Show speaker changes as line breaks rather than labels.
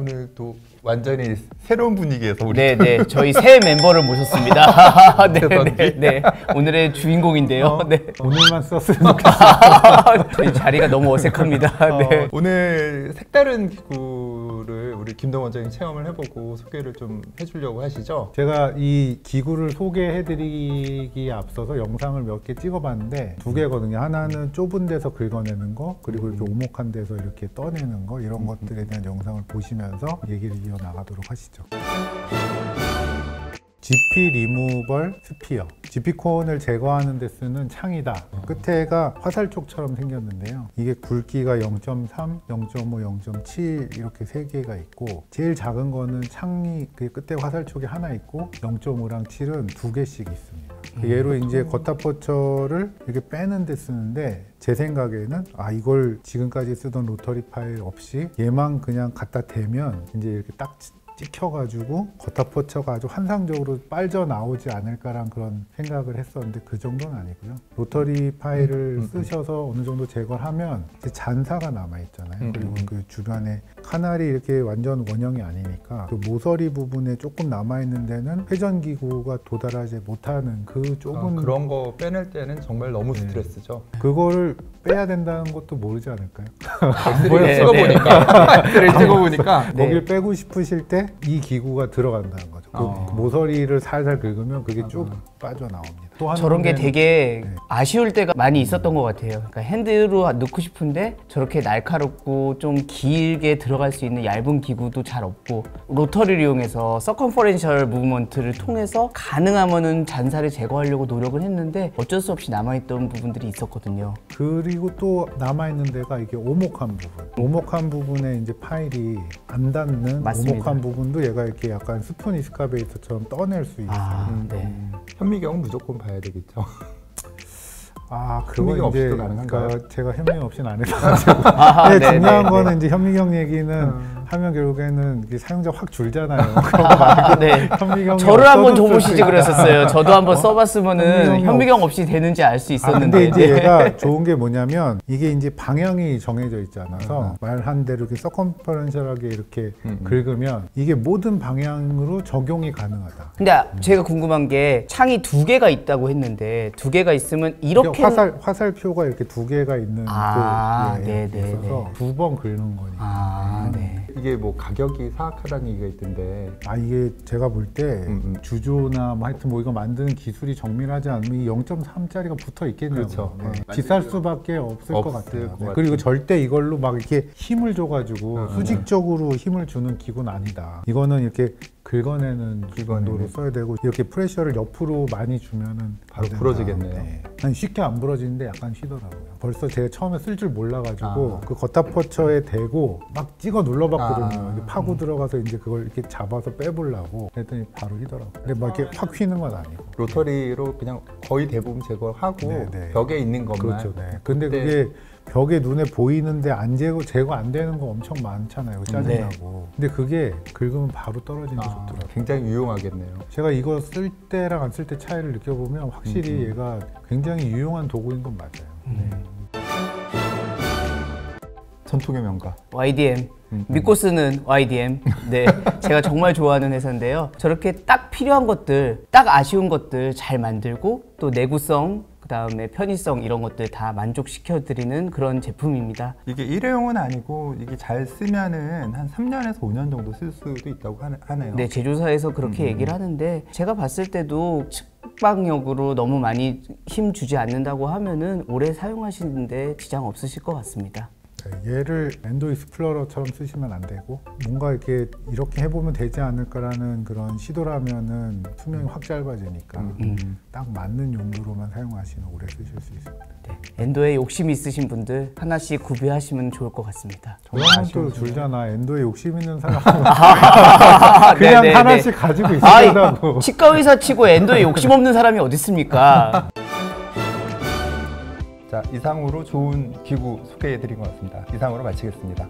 오늘 또 완전히 새로운 분위기에서 우리
네, 네. 저희 새 멤버를 모셨습니다. 네, 네, 네. 오늘의 주인공인데요.
어.
네.
오늘만 썼으면 좋겠어요.
저희 자리가 너무 어색합니다. 네.
어, 오늘 색다른 기구를 우리 김동 원장님 체험을 해보고 소개를 좀 해주려고 하시죠.
제가 이 기구를 소개해드리기에 앞서서 영상을 몇 개 찍어봤는데 두 개거든요. 하나는 좁은 데서 긁어내는 거, 그리고 이렇게 오목한 데서 이렇게 떠내는 거 이런 것들에 대한 영상을 보시면 서 얘기를 이어나가도록 하시죠. GP 리무벌 스피어. GP 콘을 제거하는 데 쓰는 창이다. 끝에가 화살촉처럼 생겼는데요. 이게 굵기가 0.3, 0.5, 0.7 이렇게 세 개가 있고 제일 작은 거는 창이 그 끝에 화살촉이 하나 있고 0.5랑 7은 두 개씩 있습니다. 얘로 이제 겉타포처를 이렇게 빼는 데 쓰는데 제 생각에는 아 이걸 지금까지 쓰던 로터리 파일 없이 얘만 그냥 갖다 대면 이제 이렇게 딱 찍혀가지고 겉타포처가 아주 환상적으로 빨져 나오지 않을까란 그런 생각을 했었는데 그 정도는 아니고요. 로터리 파일을
음, 음.
쓰셔서 어느 정도 제거를 하면 이제 잔사가 남아 있잖아요.
음,
그리고
음.
그 주변에 카날이 이렇게 완전 원형이 아니니까 그 모서리 부분에 조금 남아 있는 데는 회전 기구가 도달하지 못하는 그
아,
좁은
그런 거 빼낼 때는 정말 너무
네.
스트레스죠.
그거를 빼야 된다는 것도 모르지 않을까요?
X-ray를
네,
찍어보니까 X-ray를 찍어보니까
네.
거길 빼고 싶으실 때 이 기구가 들어간다는 거죠. 그
어.
모서리를 살살 긁으면 그게 쭉 빠져나옵니다. 또
저런 게 되게
네.
아쉬울 때가 많이 있었던 것 같아요. 그러니까 hand로 넣고 싶은데 저렇게 날카롭고 좀 길게 들어갈 수 있는 얇은 기구도 잘 없고 rotary를 이용해서 circumferential movement를 통해서 가능하면은 잔사를 제거하려고 노력을 했는데 어쩔 수 없이 남아있던 부분들이 있었거든요.
그리고 또 남아 있는 데가 이게 오목한 부분. 오목한 부분에 이제 파일이 안 닿는
맞습니다.
오목한 부분도 얘가 이렇게 약간 스푼 이스카베이터처럼 떠낼 수 있어요.
아,
음,
네.
음. 현미경 무조건 봐야 되겠죠.
아, 그거 이제
없이도 가능한가요?
그러니까 제가 현미경 없이는 안 해봐가지고.
아, 네,
중요한
네,
거는 이제 현미경 얘기는
음.
하면 결국에는 사용자 확 줄잖아요.
네.
현미경이
저를 한번 줘보시지. 그랬었어요. 저도 한번 써봤으면은
현미경이
현미경 없이 되는지 알수
아,
있었는데.
근데 이제
네.
얘가 좋은 게 뭐냐면 이게 이제 방향이 정해져 있지 않아서 말한 대로 이렇게 서컨퍼런셜하게 이렇게
음, 음.
긁으면 이게 모든 방향으로 적용이 가능하다.
근데 아- 제가 궁금한 게 창이 두 개가 있다고 했는데 두 개가 있으면 이렇게
화살 화살표가 이렇게 두 개가 있는
아,
그,
네, 네,
있어서 두 번 긁는 거니까.
아, 네.
이게 뭐 가격이 사악하다는 얘기가 있던데
아 이게 제가 볼때
음, 음.
주조나 뭐 하여튼 뭐 이거 만드는 기술이 정밀하지 않으면 이 0.3짜리가 붙어 있겠냐고
그렇죠.
네.
어.
비쌀 수밖에 없을 것
없을
같아요.
것
네.
같아요.
그리고 절대 이걸로 막 이렇게 힘을 줘가지고
음, 음.
수직적으로 힘을 주는 기구는 아니다. 이거는 이렇게 긁어내는
긁어내는.
정도로 써야 되고 이렇게 프레셔를 옆으로 많이 주면은
바로
된다.
부러지겠네요.
네. 난 쉽게 안 부러지는데 약간 휘더라고요. 벌써 제가 처음에 쓸 줄 몰라가지고
아.
그 겉타포처에 대고 막 찍어 눌러봤거든요.
아.
파고 들어가서 이제 그걸 이렇게 잡아서 빼보려고 그랬더니 바로 휘더라고요. 근데 막 이렇게 확 휘는 건 아니고.
로터리로 그냥 거의 대부분 제거하고
네, 네.
벽에 있는 것만
그렇죠. 네. 근데
그때-
그게 벽에 눈에 보이는데 안 제거 제거 안 되는 거 엄청 많잖아요. 짜증나고. 근데 그게 긁으면 바로 떨어지는 게
아,
좋더라고요.
굉장히 유용하겠네요.
제가 이거 쓸 때랑 안 쓸 때 차이를 느껴보면 확실히
음, 음.
얘가 굉장히 유용한 도구인 건 맞아요. 네.
전통의 명가.
YDM
음,
믿고 쓰는 YDM 네 제가 정말 좋아하는 회사인데요 저렇게 딱 필요한 것들 딱 아쉬운 것들 잘 만들고 또 내구성 그다음에 편의성 이런 것들 다 만족시켜 드리는 그런 제품입니다
이게 일회용은 아니고 이게 잘 쓰면은 한 3년에서 5년 정도 쓸 수도 있다고 하네, 하네요.
네 제조사에서 그렇게
음.
얘기를 하는데 제가 봤을 때도 측방력으로 너무 많이 힘 주지 않는다고 하면은 오래 사용하시는데 지장 없으실 것 같습니다
네, 얘를 endo explorer처럼 쓰시면 안 되고 뭔가 이렇게 이렇게 해보면 되지 않을까라는 그런 시도라면은 수명이 확 짧아지니까
음.
딱 맞는 용도로만 사용하시면 오래 쓰실 수 있습니다.
네, endo에 욕심 있으신 분들 하나씩 구비하시면 좋을 것 같습니다
그러면 또. 줄잖아. endo에 욕심 있는 사람은
아,
그냥
네네네.
하나씩 가지고
아이,
있으려고.
치과 의사 치고 endo에 욕심 없는 사람이 어디 있습니까?
자 이상으로 좋은 기구 소개해 드린 것 같습니다. 이상으로 마치겠습니다.